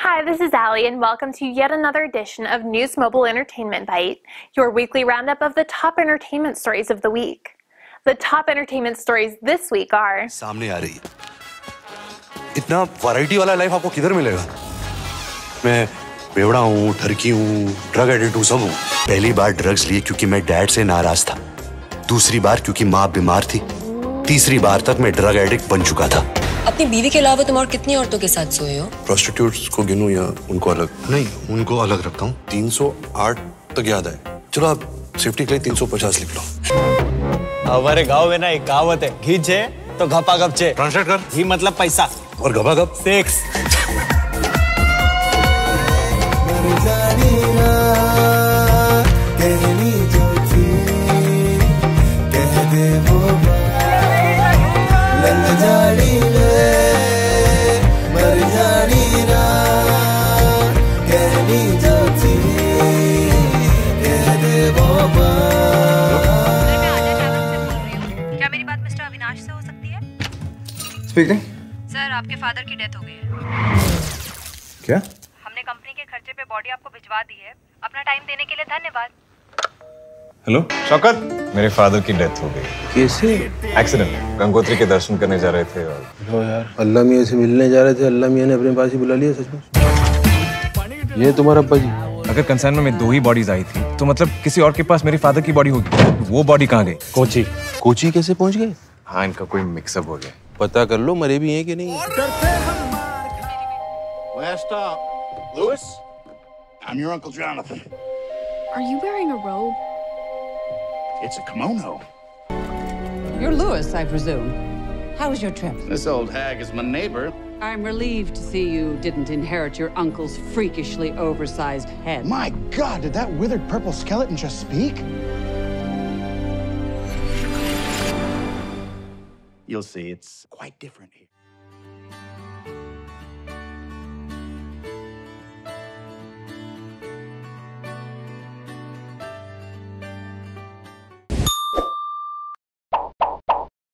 Hi, this is Allie, and welcome to yet another edition of News Mobile Entertainment Byte, your weekly roundup of the top entertainment stories of the week. The top entertainment stories this week are सामने आ रही इतना variety वाला life आपको किधर मिलेगा? मैं बेवड़ा हूँ ठरकी हूँ ड्रग एडिक्ट हूँ सब हूँ। पहली बार ड्रग्स लिए क्योंकि मैं डैड से नाराज था। दूसरी बार क्योंकि माँ बीमार थी। तीसरी बार तक मैं ड्रग एडिक्ट बन चुका था। अपनी बीवी के अलावा तुम और कितनी औरतों के साथ सोए हो? प्रोस्टिट्यूट्स को गिनूं या उनको अलग? नहीं उनको अलग रखता हूँ। 308 तक याद है चलो आप सेफ्टी के लिए 350 लिख लो। हमारे गाँव में ना एक कहावत है घी छे तो घपा घपचे छे। ट्रांसलेट कर। घी मतलब पैसा। और घपा घप सेक्स स्पीकिंग सर आपके फादर की डेथ हो गई है। क्या? हमने कंपनी के खर्चे पे बॉडी आपको भिजवा दी है। अपना टाइम देने के लिए धन्यवाद। हेलो शौकत मेरे फादर की डेथ हो गई। कैसे? एक्सीडेंट गंगोत्री के दर्शन करने जा रहे थे और यार। अल्लाह मियाँ से मिलने जा रहे थे। अल्लाह मियाँ ने अपने पास ही बुला लिया सच में ये तुम्हारा अब्बा जी। अगर कंसर्न में दो ही बॉडीज आई थी तो मतलब किसी और के पास मेरे फादर की बॉडी होगी? वो बॉडी कहाँ गई? कोची। कोची कैसे पहुँच गए हाँ इनका कोई मिक्सअप हो गया। पता कर लो मरे भी हैं कि नहीं Last stop. Lewis, I'm your Uncle Jonathan. Are you wearing a robe? It's a kimono. You're Lewis, I presume. How was your trip? This old hag is my neighbor. I'm relieved to see you didn't inherit your uncle's freakishly oversized head. My God, did that withered purple skeleton just speak? You'll see, it's quite different here.